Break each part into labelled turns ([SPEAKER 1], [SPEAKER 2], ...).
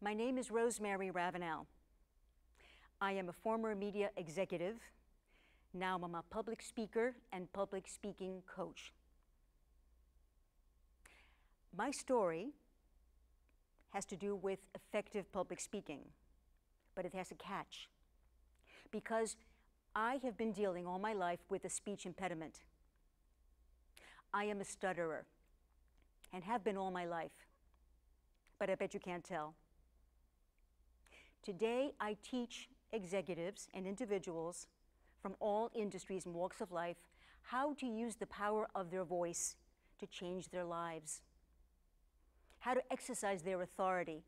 [SPEAKER 1] My name is Rosemary Ravinal. I am a former media executive. Now I'm a public speaker and public speaking coach. My story has to do with effective public speaking, but it has a catch. Because I have been dealing all my life with a speech impediment. I am a stutterer and have been all my life, but I bet you can't tell. Today, I teach executives and individuals from all industries and walks of life how to use the power of their voice to change their lives, how to exercise their authority,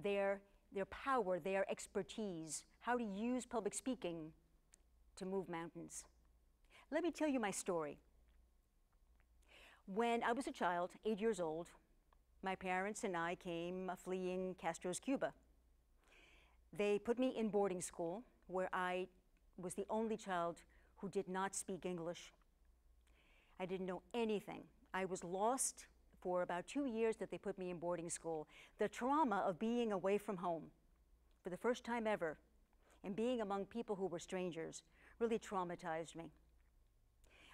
[SPEAKER 1] their, their power, their expertise, how to use public speaking to move mountains. Let me tell you my story. When I was a child, eight years old, my parents and I came fleeing Castro's Cuba. They put me in boarding school where I was the only child who did not speak English. I didn't know anything. I was lost for about two years that they put me in boarding school. The trauma of being away from home for the first time ever and being among people who were strangers really traumatized me.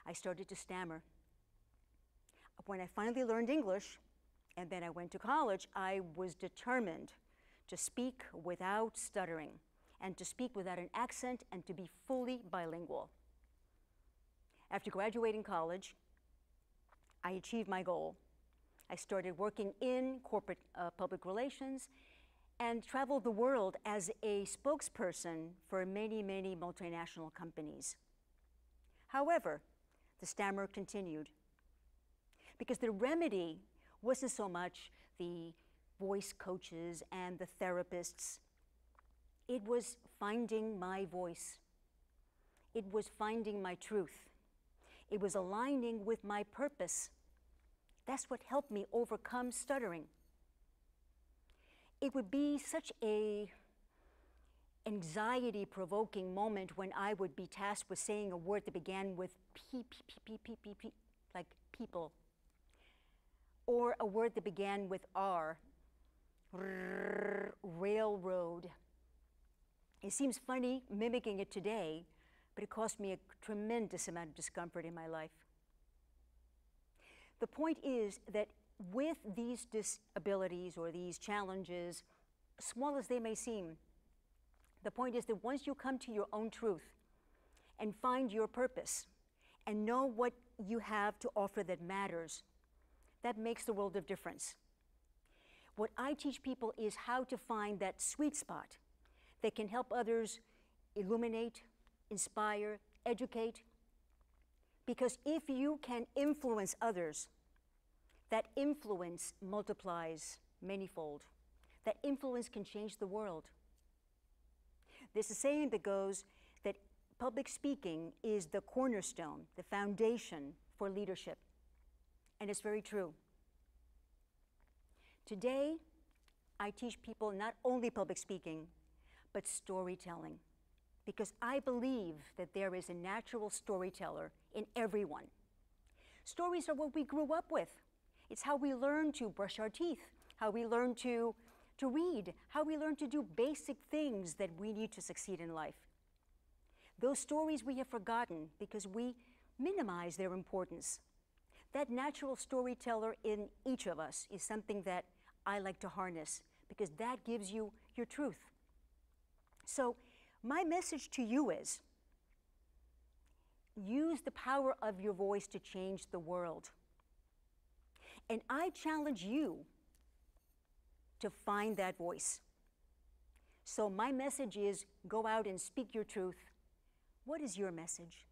[SPEAKER 1] I started to stammer when I finally learned English and then I went to college, I was determined to speak without stuttering and to speak without an accent and to be fully bilingual. After graduating college, I achieved my goal. I started working in corporate uh, public relations and traveled the world as a spokesperson for many, many multinational companies. However, the stammer continued because the remedy wasn't so much the voice coaches and the therapists. It was finding my voice. It was finding my truth. It was aligning with my purpose. That's what helped me overcome stuttering. It would be such a anxiety provoking moment when I would be tasked with saying a word that began with P, P, P, P, P, P, like people or a word that began with R, railroad. It seems funny mimicking it today, but it cost me a tremendous amount of discomfort in my life. The point is that with these disabilities or these challenges, small as they may seem, the point is that once you come to your own truth and find your purpose and know what you have to offer that matters, that makes the world of difference. What I teach people is how to find that sweet spot that can help others illuminate, inspire, educate. Because if you can influence others, that influence multiplies manyfold. That influence can change the world. There's a saying that goes that public speaking is the cornerstone, the foundation for leadership and it's very true. Today, I teach people not only public speaking, but storytelling, because I believe that there is a natural storyteller in everyone. Stories are what we grew up with. It's how we learn to brush our teeth, how we learn to, to read, how we learn to do basic things that we need to succeed in life. Those stories we have forgotten because we minimize their importance that natural storyteller in each of us is something that I like to harness because that gives you your truth. So, my message to you is use the power of your voice to change the world. And I challenge you to find that voice. So, my message is go out and speak your truth. What is your message?